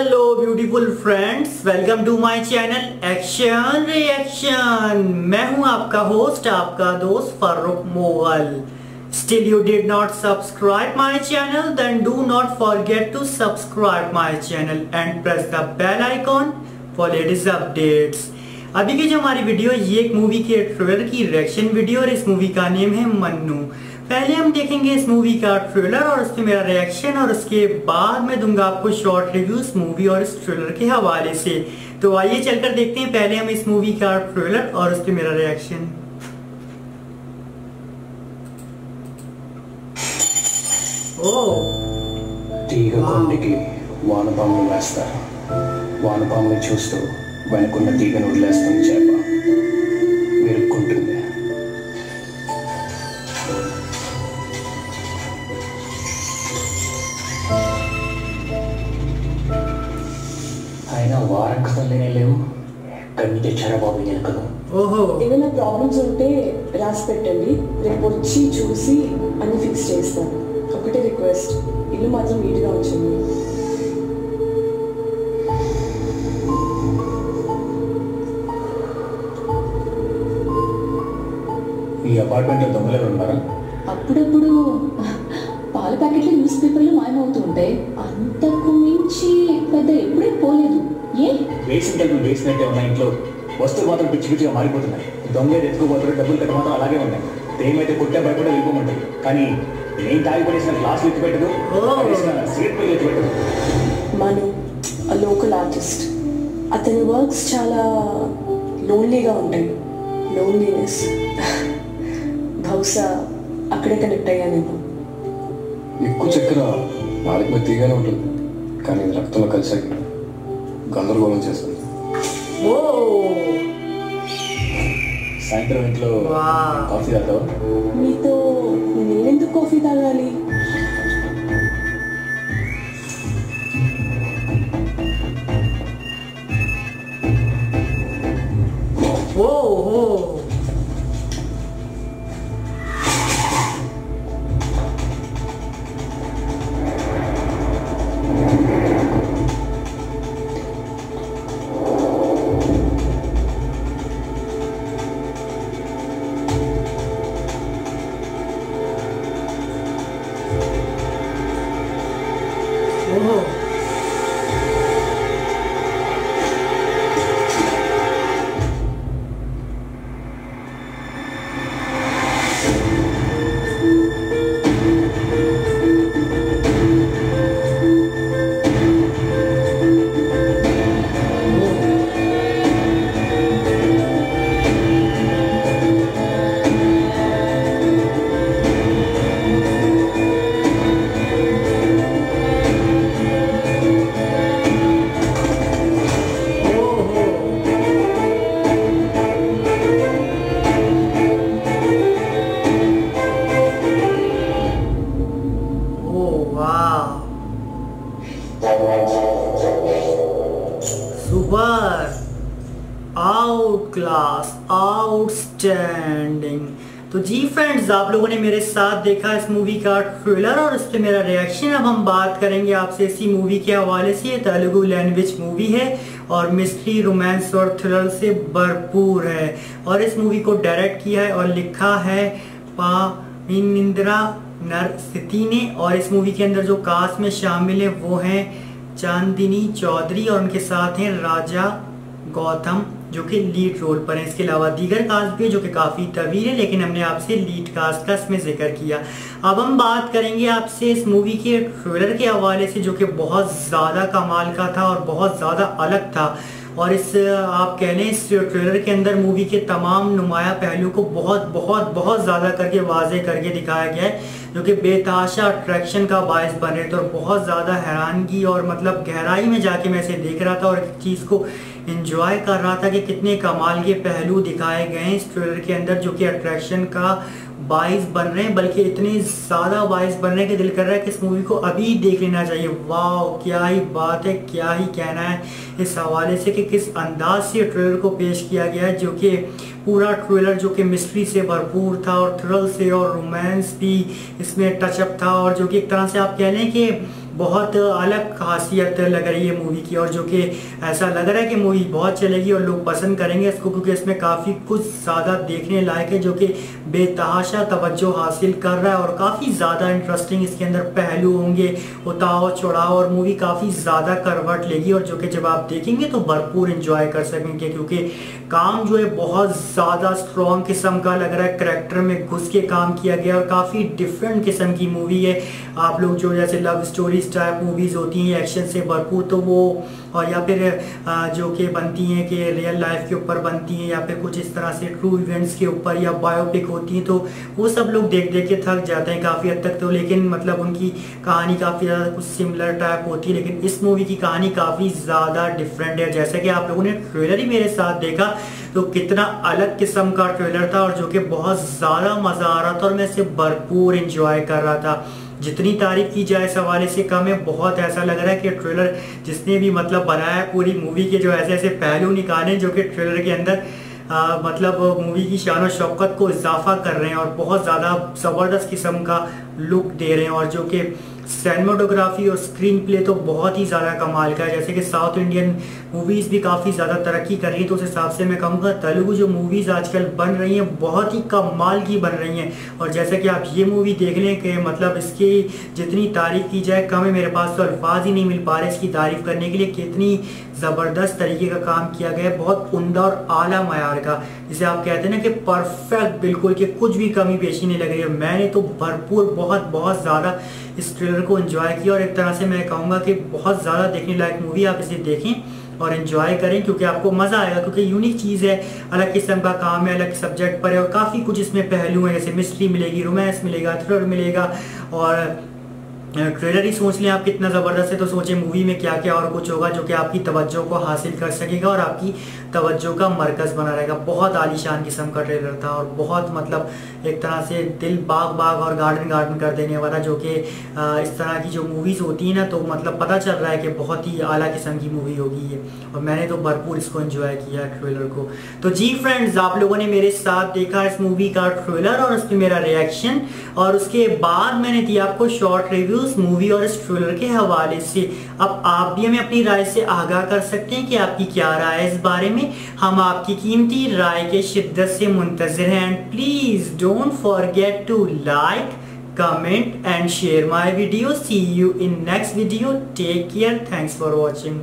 Hello beautiful friends welcome to my channel action reaction मैं हूँ आपका होस्ट आपका दोस्त Farooq Mughal still you did not subscribe my channel then do not forget to subscribe my channel and press the bell icon for latest updates अभी की जो हमारी video ये एक मूवी के ट्रेलर की रिएक्शन वीडियो और इस मूवी का नेम है मन्नू। తీగ కొండికి వానపాములు వేస్తారు వానపాములు చూస్తూ వెనుకున్న తీగను వదిలేస్తుంది చేప అయినా వారం కథలేనే లేవు. ఎక్కడి నుంచి తెచ్చారా బాబు ఎలుకలు ఓహో. ఏమైనా ప్రాబ్లమ్స్ ఉంటే రాసి పెట్టండి. రేపు వచ్చి చూసి అన్ని ఫిక్స్ చేస్తాను. ఒకటే రిక్వెస్ట్. ఇల్లు మాత్రం నీట్గా ఉంచండి. ఈ అపార్ట్మెంట్లో దొంగలు ఉన్నారా? అప్పుడప్పుడు పాల ప్యాకెట్లు న్యూస్ పేపర్లో మాయమవుతూ ఉంటాయి. అంతకు మించి పెద్ద ఎప్పుడే పోలేదు. ఏ? వేసిన తలుపులు వేసినట్టే ఉన్న ఇంట్లో. వస్తువులు మాత్రం పిచ్చి పిచ్చిగా మారిపోతున్నాయి. దొంగ ఎత్తుకుపోతారు డబ్బులు కట్ట మాత్రం అలాగే ఉన్నాయి. తేమైతే కొట్టే భయపడే వెళ్ళిపోమంటుంది కానీ నేను తాగి పడేసిన గ్లాసులు ఎత్తి పెట్టదు సీట్ పైకి ఎత్తి పెట్టదు. మను లోకల్ ఆర్టిస్ట్ అతని వర్క్స్ చాలా లోన్లీగా ఉంటాయి. లోన్లీనెస్. బహుశా అక్కడే కనెక్ట్ అయ్యానేమో. ఎక్కువ చక్కెర నాలుగు మీద తీగానే ఉంటుంది. కానీ ఇది రక్తంలో కలిసాక గందరగోళం చేస్తుంది సాయంత్రం ఇంట్లో. కాఫీ తాగుతావా? మీతో నేనెందుకు కాఫీ తాగాలి? 오. आउटस्टैंडिंग तो जी फ्रेंड्स आप लोगों ने मेरे साथ देखा इस मूवी का ट्रेलर और उस पर मेरा रिएक्शन अब हम बात करेंगे आपसे इसी मूवी के हवाले से। तेलुगु लैंग्वेज मूवी है और मिस्ट्री रोमांस और थ्रिलर से भरपूर है। और इस मूवी को डायरेक्ट किया है और लिखा है पा इंदिरा नरसिती ने। और इस मूवी के अंदर जो कास्ट में शामिल है, वो हैं चांदिनी चौधरी और उनके साथ हैं राजा गौतम जो कि लीड रोल पर हैं। इसके अलावा दीगर कास्ट भी जो कि काफ़ी तवील है, लेकिन हमने आपसे लीड कास्ट का इसमें ज़िक्र किया। अब हम बात करेंगे आपसे इस मूवी के ट्रेलर के हवाले से, जो कि बहुत ज़्यादा कमाल का था और बहुत ज़्यादा अलग था। और इस, आप कह लें, इस ट्रेलर के अंदर मूवी के तमाम नुमाया पहलू को बहुत बहुत बहुत ज़्यादा करके वाजे करके दिखाया गया है। जो कि बेताशा अट्रैक्शन का बायस बन रहे थे और बहुत ज़्यादा हैरानगी और मतलब गहराई में जाके मैं इसे देख रहा था और एक चीज़ को इंजॉय कर रहा था कि कितने कमाल के पहलू दिखाए गए हैं इस ट्रेलर के अंदर जो कि अट्रैक्शन का बाइस बन रहे हैं, बल्कि इतने ज़्यादा बाइस बन रहे हैं कि दिल कर रहा है कि इस मूवी को अभी देख लेना चाहिए। वाह क्या ही बात है, क्या ही कहना है इस हवाले से कि किस अंदाज से ट्रेलर को पेश किया गया है, जो कि पूरा ट्रेलर जो कि मिस्ट्री से भरपूर था और थ्रिल से और रोमांस भी इसमें टचअप था और जो कि एक तरह से आप कह लें कि बहुत अलग खासियत लग रही है मूवी की और जो कि ऐसा लग रहा है कि मूवी बहुत चलेगी और लोग पसंद करेंगे इसको क्योंकि इसमें काफ़ी कुछ ज़्यादा देखने लायक है जो कि बेतहाशा तवज्जो हासिल कर रहा है और काफ़ी ज़्यादा इंटरेस्टिंग इसके अंदर पहलू होंगे, उताव, चढ़ाव और मूवी काफ़ी ज़्यादा करवट लेगी और जो कि जब आप देखेंगे तो भरपूर इंजॉय कर सकेंगे क्योंकि काम जो है बहुत ज़्यादा स्ट्रॉन्ग किस्म का लग रहा है। करेक्टर में घुस के काम किया गया और काफ़ी डिफरेंट किस्म की मूवी है। आप लोग जो जैसे लव स्टोरीज टाइप मूवीज़ होती हैं एक्शन से भरपूर तो वो और या फिर जो कि बनती हैं कि रियल लाइफ के ऊपर बनती हैं या फिर कुछ इस तरह से ट्रू इवेंट्स के ऊपर या बायोपिक होती हैं तो वो सब लोग देख देख के थक जाते हैं काफ़ी हद तक तो लेकिन मतलब उनकी कहानी काफ़ी ज़्यादा कुछ सिमिलर टाइप होती है, लेकिन इस मूवी की कहानी काफ़ी ज़्यादा डिफरेंट है। जैसे कि आप लोगों ने ट्रेलर ही मेरे साथ देखा तो कितना अलग किस्म का ट्रेलर था और जो कि बहुत ज़्यादा मज़ा आ रहा था और मैं इसे भरपूर इंजॉय कर रहा था। जितनी तारीफ़ की जाए हवाले से कम है। बहुत ऐसा लग रहा है कि ट्रेलर जिसने भी मतलब बनाया पूरी मूवी के जो ऐसे ऐसे पहलू निकाले जो कि ट्रेलर के अंदर आ, मतलब मूवी की शान शौकत को इजाफा कर रहे हैं और बहुत ज़्यादा ज़बरदस्त किस्म का लुक दे रहे हैं और जो कि सैनमोटोग्राफी और स्क्रीन प्ले तो बहुत ही ज़्यादा कमाल का है। जैसे कि साउथ इंडियन मूवीज़ भी काफ़ी ज़्यादा तरक्की कर रही है तो उस हिसाब से मैं कहूँगा तेलुगु जो मूवीज़ आजकल बन रही हैं, बहुत ही कमाल की बन रही हैं। और जैसे कि आप ये मूवी देख लें कि मतलब इसकी जितनी तारीफ़ की जाए, कम है मेरे पास तो अल्फाज ही नहीं मिल पा रहे इसकी तारीफ़ करने के लिए, कितनी ज़बरदस्त तरीके का काम किया गया है, बहुत उमदा और आला मैार का। जिसे आप कहते हैं ना कि परफेक्ट बिल्कुल कि कुछ भी कमी पेशी नहीं लग रही है। मैंने तो भरपूर, बहुत बहुत ज़्यादा इस ट्रेलर को इन्जॉय किया और एक तरह से मैं कहूँगा कि बहुत ज़्यादा देखने लायक मूवी आप इसे देखें और इन्जॉय करें क्योंकि आपको मज़ा आएगा क्योंकि यूनिक चीज़ है, अलग किस्म का काम है, अलग सब्जेक्ट पर है और काफ़ी कुछ इसमें पहलू हैं, जैसे मिस्ट्री मिलेगी रोमांस मिलेगा थ्रिलर मिलेगा और ट्रेलर ही सोच लें आप कितना ज़बरदस्त है तो सोचें मूवी में क्या क्या और कुछ होगा जो कि आपकी तवज्जो को हासिल कर सकेगा और आपकी तवज्जो का मरकज़ बना रहेगा। बहुत आलीशान किस्म का ट्रेलर था और बहुत मतलब एक तरह से दिल बाग बाग और गार्डन गार्डन कर देने वाला जो कि इस तरह की जो मूवीज़ होती हैं ना तो मतलब पता चल रहा है कि बहुत ही आला किस्म की मूवी होगी ये। और मैंने तो भरपूर इसको इन्जॉय किया ट्रेलर को। तो जी फ्रेंड्स आप लोगों ने मेरे साथ देखा इस मूवी का ट्रेलर और उस पर मेरा रिएक्शन और उसके बाद मैंने दिया आपको शॉर्ट रिव्यू उस मूवी और इस ट्रेलर के हवाले से। अब आप भी हमें अपनी राय से आगाह कर सकते हैं कि आपकी क्या राय है इस बारे में। हम आपकी कीमती राय के शिद्दत से मुंतजर हैं। And please don't forget to like comment and share my video see you in next video take care thanks for watching.